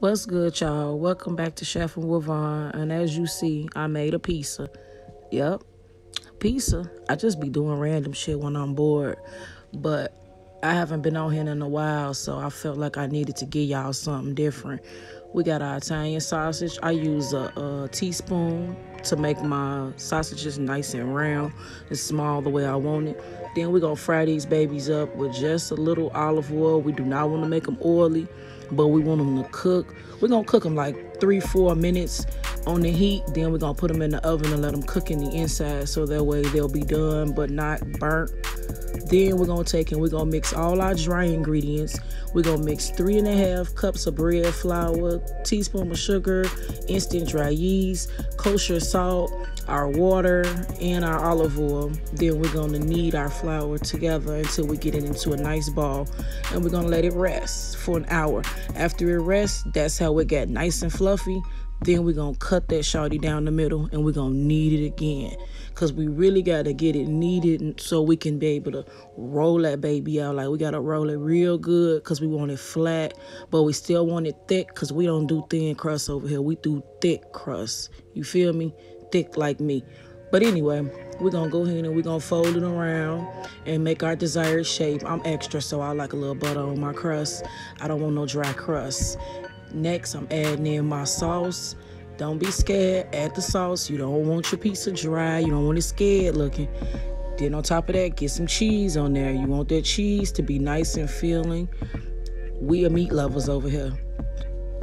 What's good, y'all? Welcome back to Chefin' Wavon. And as you see, I made a pizza. Yep, pizza. I just be doing random shit when I'm bored. But I haven't been on here in a while, so I felt like I needed to give y'all something different. We got our Italian sausage. I use a, a teaspoon to make my sausages nice and round and small the way I want it. Then we're gonna fry these babies up with just a little olive oil. We do not want to make them oily, but we want them to cook. We're gonna cook them like three, four minutes on the heat. Then we're gonna put them in the oven and let them cook in the inside so that way they'll be done but not burnt. Then we're gonna take and we're gonna mix all our dry ingredients. We're gonna mix three and a half cups of bread flour, teaspoon of sugar, instant dry yeast, kosher salt, our water, and our olive oil. Then we're gonna knead our flour together until we get it into a nice ball. And we're gonna let it rest for an hour. After it rests, that's how it got nice and fluffy. Then we're gonna cut that shawty down the middle and we're gonna knead it again. Cause we really gotta get it kneaded so we can be able to roll that baby out. Like we gotta roll it real good because we want it flat, but we still want it thick because we don't do thin crust over here. We do thick crust. You feel me? Thick like me. But anyway, we're gonna go ahead and we're gonna fold it around and make our desired shape. I'm extra, so I like a little butter on my crust. I don't want no dry crust. Next, I'm adding in my sauce. Don't be scared. Add the sauce. You don't want your pizza dry. You don't want it scared looking. Then on top of that, get some cheese on there. You want that cheese to be nice and filling. We are meat lovers over here.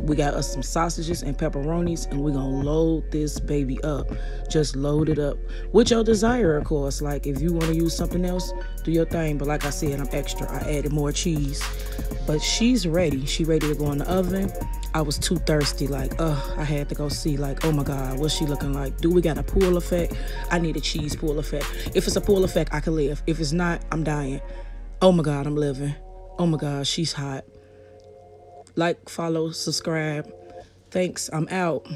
We got us some sausages and pepperonis, and we're gonna load this baby up. Just load it up with your desire, of course. Like if you want to use something else, do your thing. But like I said, I'm extra. I added more cheese. But she's ready. She ready to go in the oven. I was too thirsty. Like, uh, I had to go see. Like, oh my God, what's she looking like? Do we got a pool effect? I need a cheese pool effect. If it's a pool effect, I can live. If it's not, I'm dying. Oh my God, I'm living. Oh my God, she's hot. Like, follow, subscribe. Thanks. I'm out.